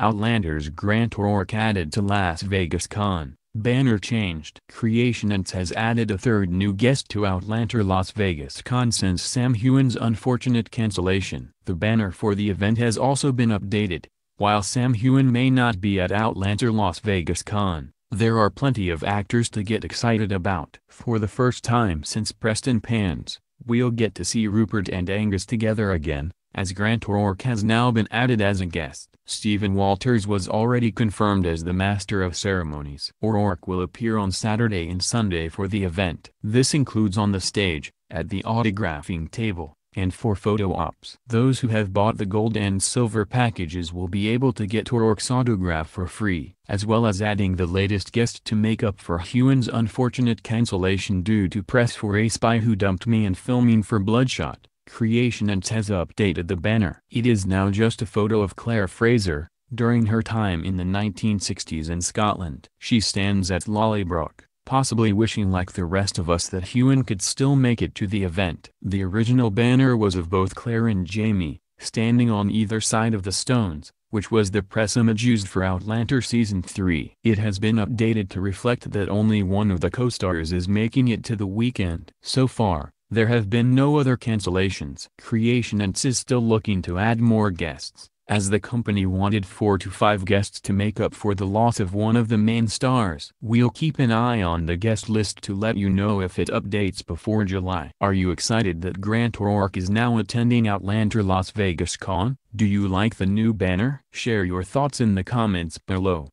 Outlander's Grant O'Rourke added to Las Vegas Con. Banner changed. Creationance has added a third new guest to Outlander Las Vegas Con since Sam Heughan's unfortunate cancellation. The banner for the event has also been updated. While Sam Heughan may not be at Outlander Las Vegas Con, there are plenty of actors to get excited about. For the first time since Prestonpans, we'll get to see Rupert and Angus together again, as Grant O'Rourke has now been added as a guest. Stephen Walters was already confirmed as the Master of Ceremonies. O'Rourke will appear on Saturday and Sunday for the event. This includes on the stage, at the autographing table, and for photo ops. Those who have bought the gold and silver packages will be able to get O'Rourke's autograph for free, as well as adding the latest guest to make up for Heughan's unfortunate cancellation due to press for A Spy Who Dumped Me and filming for Bloodshot. Creationance has updated the banner. It is now just a photo of Claire Fraser, during her time in the 1960s in Scotland. She stands at Lallybroch, possibly wishing like the rest of us that Heughan could still make it to the event. The original banner was of both Claire and Jamie, standing on either side of the stones, which was the press image used for Outlander Season 3. It has been updated to reflect that only one of the co-stars is making it to the weekend. So far, there have been no other cancellations. Creationance is still looking to add more guests, as the company wanted 4 to 5 guests to make up for the loss of one of the main stars. We'll keep an eye on the guest list to let you know if it updates before July. Are you excited that Grant O'Rourke is now attending Outlander Las Vegas Con? Do you like the new banner? Share your thoughts in the comments below.